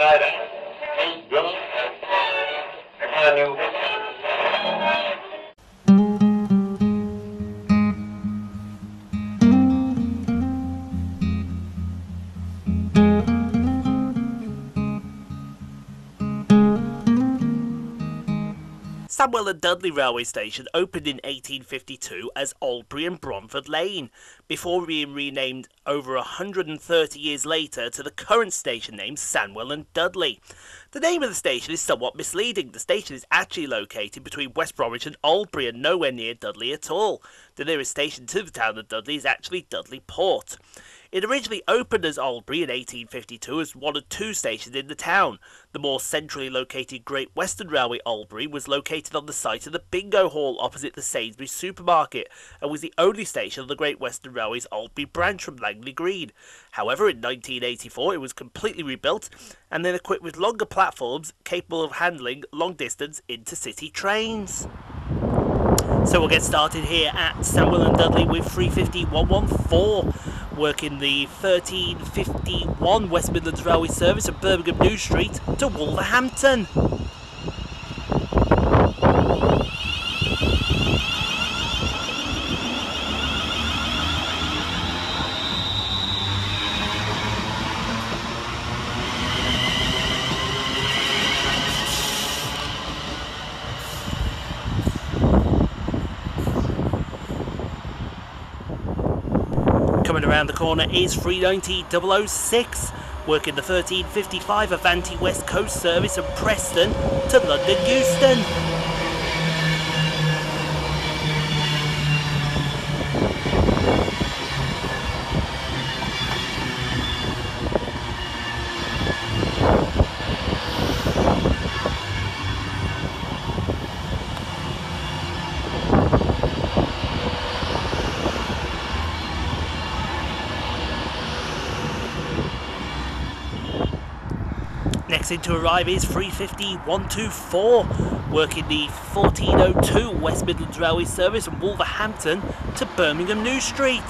rider. Drum. Brand new. Sandwell and Dudley Railway Station opened in 1852 as Oldbury and Bromford Lane, before being renamed over 130 years later to the current station name Sandwell and Dudley. The name of the station is somewhat misleading. The station is actually located between West Bromwich and Oldbury and nowhere near Dudley at all. The nearest station to the town of Dudley is actually Dudley Port. It originally opened as Oldbury in 1852 as one of two stations in the town. The more centrally located Great Western Railway Oldbury was located on the site of the Bingo Hall opposite the Sainsbury's supermarket and was the only station on the Great Western Railway's Oldbury branch from Langley Green. However, in 1984 it was completely rebuilt and then equipped with longer platforms capable of handling long distance intercity trains. So we'll get started here at Sandwell and Dudley with 350 114, working the 1351 West Midlands Railway service at Birmingham New Street to Wolverhampton. Coming around the corner is 390 006, working the 1355 Avanti West Coast service from Preston to London Euston. Next in to arrive is 350 124, working the 1402 West Midlands Railway service from Wolverhampton to Birmingham New Street.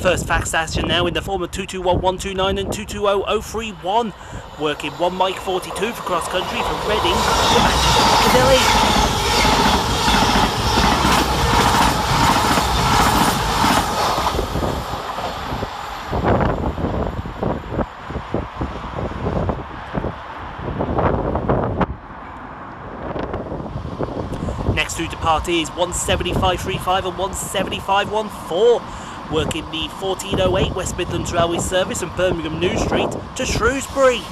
First fax station now in the form of 221129 and 220031, working 1 Mike 42 for cross country from Reading to Manchester. Next two is 17535 and 17514 working the 1408 West Midlands Railway service from Birmingham New Street to Shrewsbury.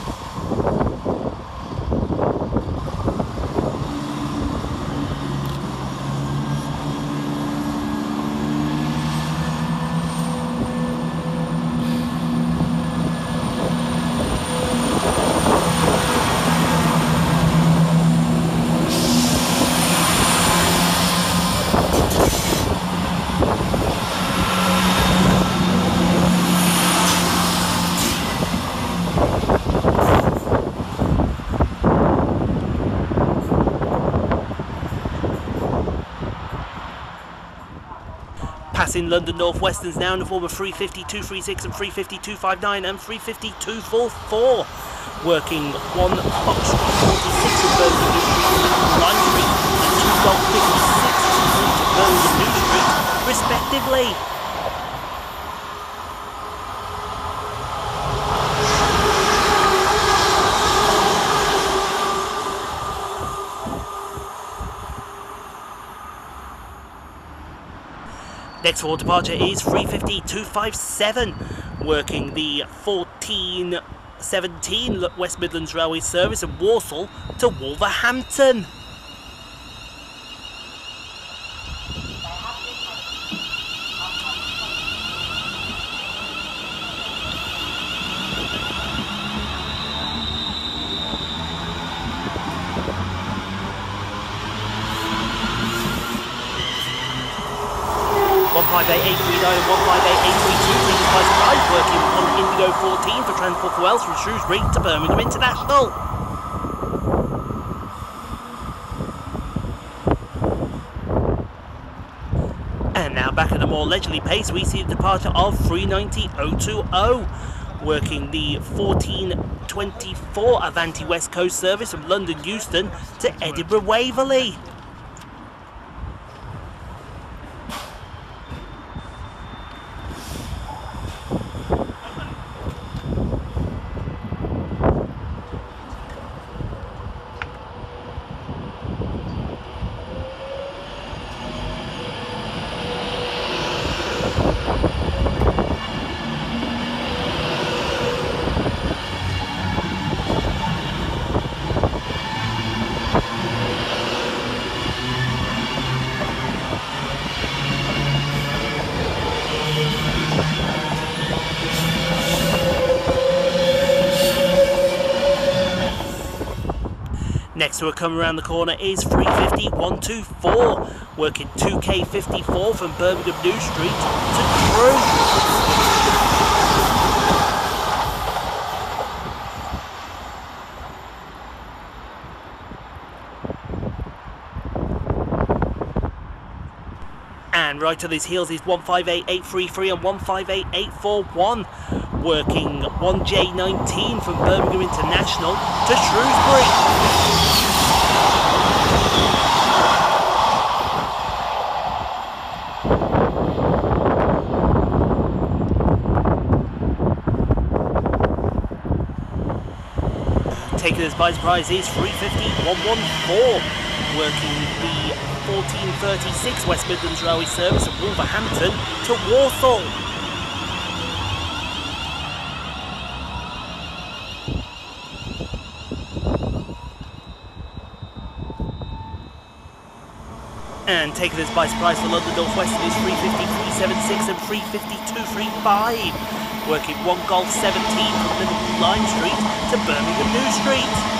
Passing London North Westerns now in the form of 350 236 and 350 259 and 350 244. Working one Foxtrot 46 in Birmingham New Street, and two Golf 56 to Birmingham New Street, respectively. Next for departure is 350 257, working the 1417 West Midlands Railway service in Walsall to Wolverhampton. One five eight and 158-832 brings by Sprite, working on Indigo 14 for Transport for Wales from Shrewsbury to Birmingham International. And now back at a more leisurely pace, we see the departure of 390-020, working the 1424 Avanti West Coast service from London Euston to Edinburgh Waverley. Next to a come around the corner is 350 124, working 2K54 from Birmingham New Street to Crewe. And right on his heels is 158833 and 158841, working 1J19 from Birmingham International to Shrewsbury. Us by surprise is 350 114, working the 1436 West Midlands Railway service from Wolverhampton to Walsall. And taking us by surprise for London North Western is 350 376 and 350 235, working 1 Golf 17 from Street to Birmingham New Street.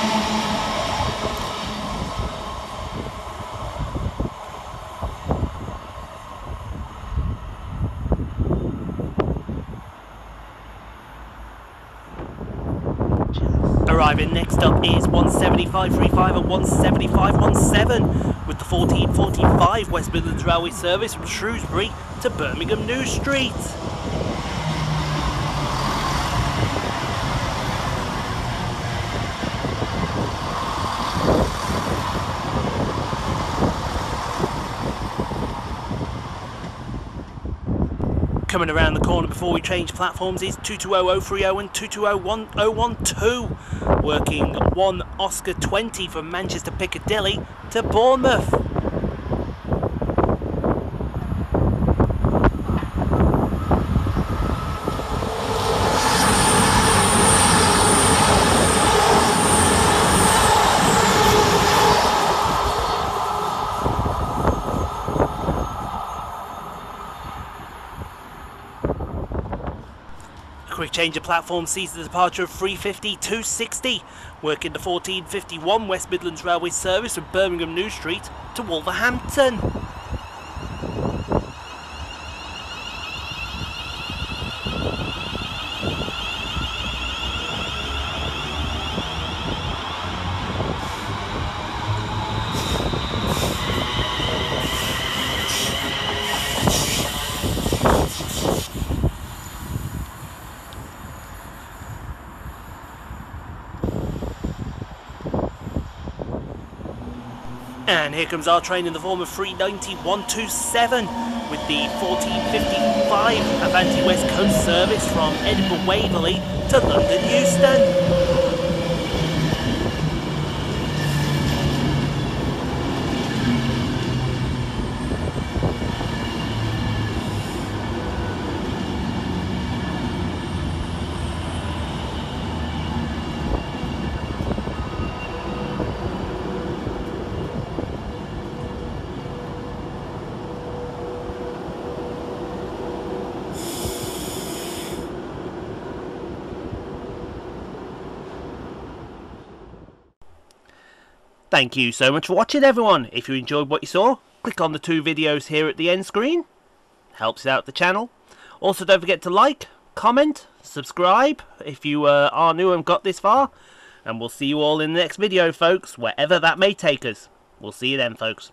Arriving next up is 175.35 and 175.17 with the 1445 West Midlands Railway service from Shrewsbury to Birmingham New Street. Coming around the corner before we change platforms is 220030 and 220112, working 1 Oscar 20 from Manchester Piccadilly to Bournemouth. Change of platform sees the departure of 350 260, working the 1451 West Midlands Railway service from Birmingham New Street to Wolverhampton. And here comes our train in the form of 390 127 with the 1455 Avanti West Coast service from Edinburgh Waverley to London Euston. Thank you so much for watching everyone. If you enjoyed what you saw, click on the two videos here at the end screen. helps out the channel. Also, don't forget to like, comment, subscribe if you uh, are new and got this far. And we'll see you all in the next video, folks, wherever that may take us. We'll see you then, folks.